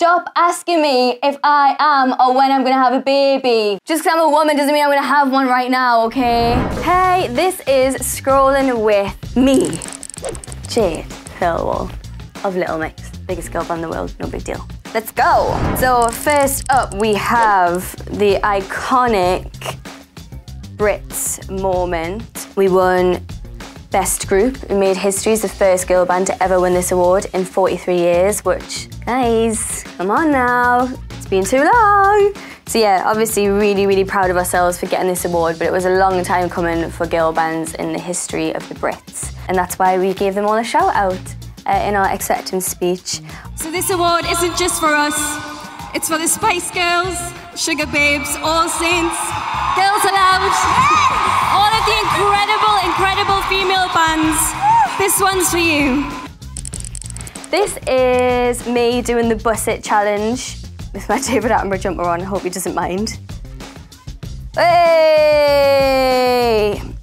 Stop asking me if I am or when I'm gonna have a baby. Just because I'm a woman doesn't mean I'm gonna have one right now, okay? Hey, this is Scrolling with me, Jade Thirlwall of Little Mix. Biggest girl band in the world, no big deal. Let's go. So first up, we have the iconic Brits moment. We won Best Group. We made history as the first girl band to ever win this award in 43 years, which, guys, come on now. It's been too long. So yeah, obviously really, really proud of ourselves for getting this award, but it was a long time coming for girl bands in the history of the Brits. And that's why we gave them all a shout out uh, in our acceptance speech. So this award isn't just for us, it's for the Spice Girls, Sugababes, All Saints, Girls Aloud, the incredible, incredible female bands. This one's for you. This is me doing the Bus It challenge with my David Attenborough jumper on. I hope he doesn't mind. Hey!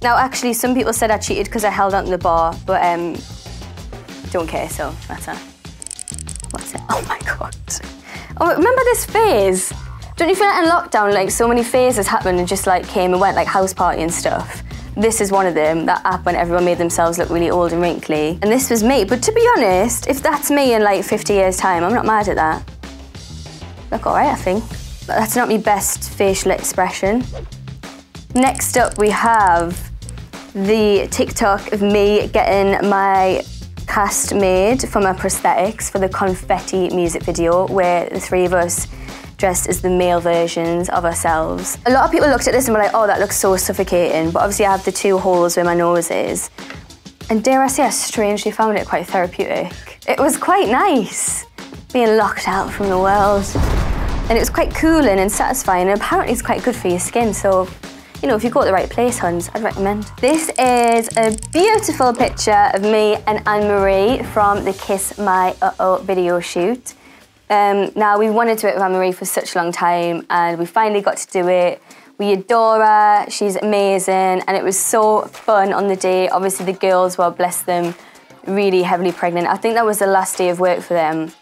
Now, actually, some people said I cheated because I held onto the bar, but um, don't care, so that's that. What's it? Oh my god. Oh, remember this phase? Don't you feel like in lockdown, like so many phases happened and just like came and went, like house party and stuff? This is one of them, that app when everyone made themselves look really old and wrinkly. And this was me. But to be honest, if that's me in like 50 years' time, I'm not mad at that. Look all right, I think. But that's not my best facial expression. Next up, we have the TikTok of me getting my cast made for my prosthetics for the confetti music video where the three of us dressed as the male versions of ourselves. A lot of people looked at this and were like, oh, that looks so suffocating. But obviously I have the two holes where my nose is. And dare I say, I strangely found it quite therapeutic. It was quite nice being locked out from the world. And it was quite cooling and satisfying. And apparently it's quite good for your skin. So you know, if you go to the right place, Hans, I'd recommend. This is a beautiful picture of me and Anne-Marie from the Kiss My Uh-Oh video shoot. Um, now, we wanted to work with Anne-Marie for such a long time, and we finally got to do it. We adore her, she's amazing, and it was so fun on the day. Obviously, the girls were, bless them, really heavily pregnant. I think that was the last day of work for them.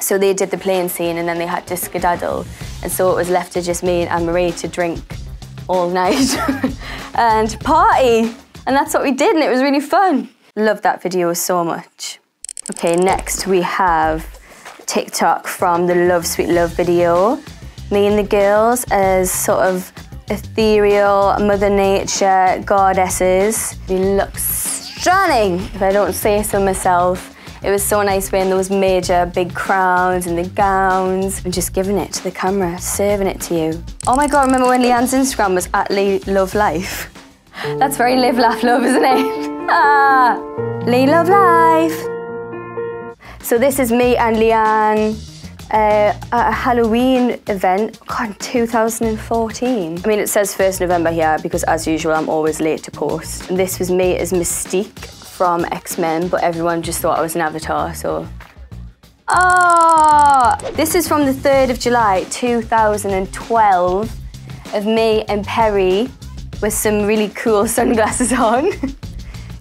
So they did the plane scene, and then they had to skedaddle. And so it was left to just me and Anne-Marie to drink all night and party. And that's what we did, and it was really fun. Love that video so much. Okay, next we have TikTok from the Love Sweet Love video. Me and the girls as sort of ethereal Mother Nature goddesses. We look stunning, if I don't say so myself. It was so nice wearing those major big crowns and the gowns and just giving it to the camera, serving it to you. Oh my God, remember when Leigh-Anne's Instagram was at Lee Love Life? That's very live, laugh, love, isn't it? ah, Lee Love Life. So this is me and Leigh-Anne uh, at a Halloween event, God, 2014. I mean, it says 1st November here because as usual, I'm always late to post. And this was me as Mystique from X-Men, but everyone just thought I was an avatar, so. Oh, this is from the 3rd of July, 2012, of me and Perrie with some really cool sunglasses on.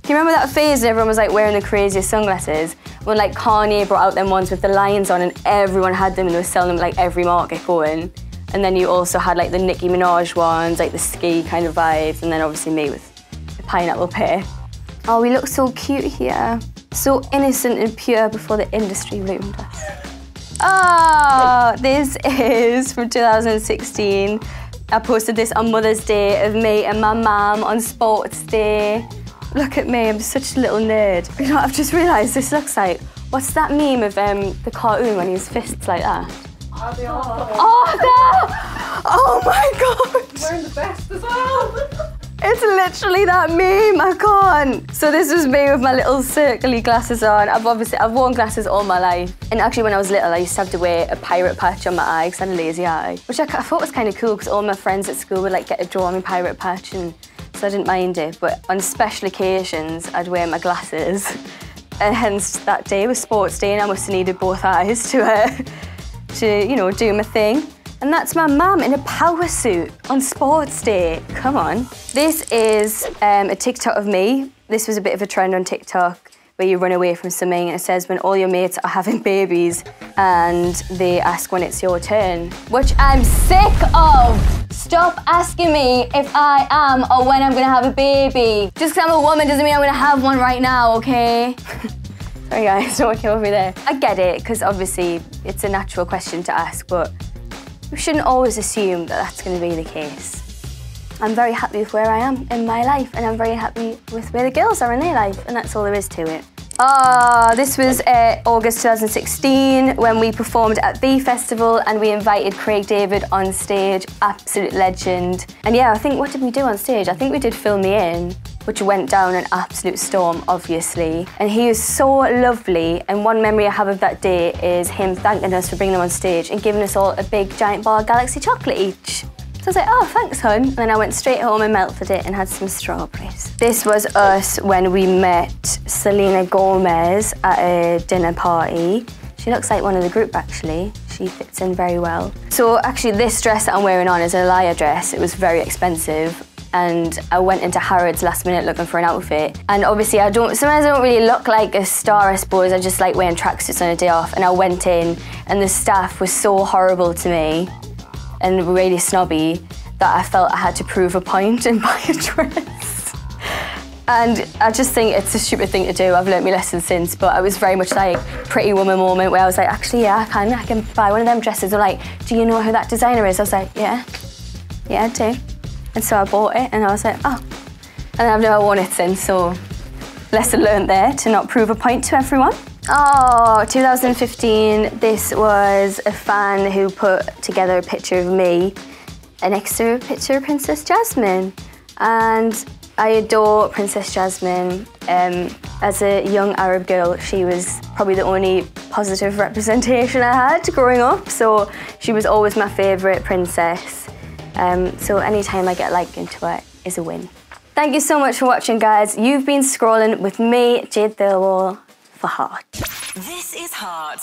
You remember that phase when everyone was like wearing the craziest sunglasses? When like Kanye brought out them ones with the lions on and everyone had them and they were selling them like every market going. And then you also had like the Nicki Minaj ones, like the ski kind of vibes, and then obviously me with the pineapple pear. Oh, we look so cute here. So innocent and pure before the industry ruined us. Oh, this is from 2016. I posted this on Mother's Day of me and my mum on Sports Day. Look at me, I'm such a little nerd. You know, I've just realised this looks like, what's that meme of um, the cartoon when he has fists like that? Oh, they are. Oh, oh my god! Wearing the best as well. It's literally that meme, I can't. So this was me with my little circly glasses on. I've obviously, I've worn glasses all my life. And actually when I was little, I used to have to wear a pirate patch on my eye because I had a lazy eye. Which I, I thought was kind of cool because all my friends at school would like get a draw me pirate patch and so I didn't mind it. But on special occasions, I'd wear my glasses. And hence that day was sports day and I must have needed both eyes to, uh, to you know, do my thing. And that's my mum in a power suit on sports day. Come on. This is um, a TikTok of me. This was a bit of a trend on TikTok. where you run away from something. And it says when all your mates are having babies and they ask when it's your turn, which I'm sick of. Stop asking me if I am or when I'm gonna have a baby. Just because I'm a woman doesn't mean I'm gonna have one right now, okay? Sorry guys, don't kill me there. I get it, because obviously it's a natural question to ask, but we shouldn't always assume that that's to be the case. I'm very happy with where I am in my life, and I'm very happy with where the girls are in their life, and that's all there is to it. Ah, this was uh, August 2016 when we performed at the festival and we invited Craig David on stage, absolute legend. And yeah, I think, what did we do on stage? I think we did Fill Me In, which went down an absolute storm, obviously. And he is so lovely. And one memory I have of that day is him thanking us for bringing them on stage and giving us all a big giant bar of Galaxy chocolate each. I was like, oh, thanks, hun. And then I went straight home and melted it and had some strawberries. This was us when we met Selena Gomez at a dinner party. She looks like one of the group, actually. She fits in very well. So actually, this dress that I'm wearing on is a Alaïa dress. It was very expensive and I went into Harrods last minute looking for an outfit. And obviously I don't, sometimes I don't really look like a star, I suppose. I just like wearing tracksuits on a day off. And I went in and the staff was so horrible to me and really snobby that I felt I had to prove a point and buy a dress. And I just think it's a stupid thing to do. I've learnt my lesson since, but I was very much like pretty woman moment where I was like, actually, yeah, I can, I can buy one of them dresses. They're like, do you know who that designer is? I was like, yeah, yeah, I do. And so I bought it and I was like, oh. And I've never worn it since, so lesson learned there to not prove a point to everyone. Oh, 2015, this was a fan who put together a picture of me next to a picture of Princess Jasmine. And I adore Princess Jasmine. Um, as a young Arab girl, she was probably the only positive representation I had growing up, so she was always my favourite princess. Um, so anytime I get like into it is a win. Thank you so much for watching, guys. You've been scrolling with me, Jade Thirlwall for Heart. This is Heart.